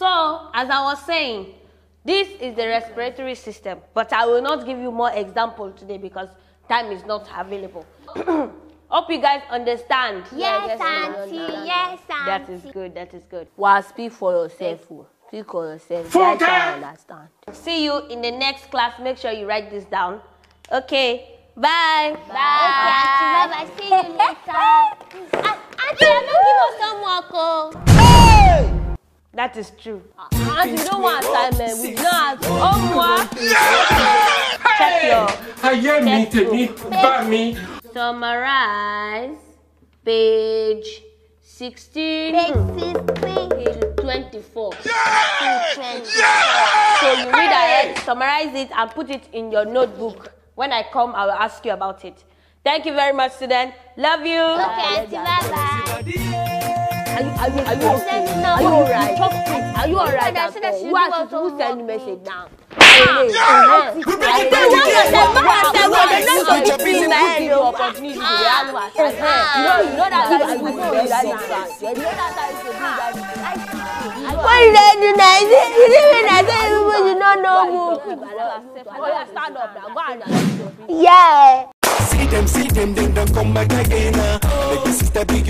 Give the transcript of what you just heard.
So, as I was saying, this is the respiratory system, but I will not give you more example today because time is not available. Hope you guys understand. Yes, you auntie. understand. Yes, auntie. is good. That is good. Well, speak for yourself. oh. Speak for yourself. Funke! Guys, I understand. See you in the next class. Make sure you write this down. Okay. Bye. Bye. Okay, auntie. Bye bye. See you later. Ah, auntie, I don't give us some work. Oh. That is true. And you don't want assignment. We do not have homework. Oh, check your ayé mi tèmi bá mi. summarize page 16 Page 16. to 24. So you read ahead, summarize it, and put it in your notebook. When I come, I will ask you about it. Thank you very much, student. Love you. Okay, auntie. Bye bye. Are you, are you, are you okay? Send me Are you number. alright? Talk to Are you alright? I said I should Who asked do you to who also send you work. message now? What did I do now? Is it, is it when I say people you don't know book? Yeah. See them, see them, then don't come back again. Uh. Make the sister big, you get one.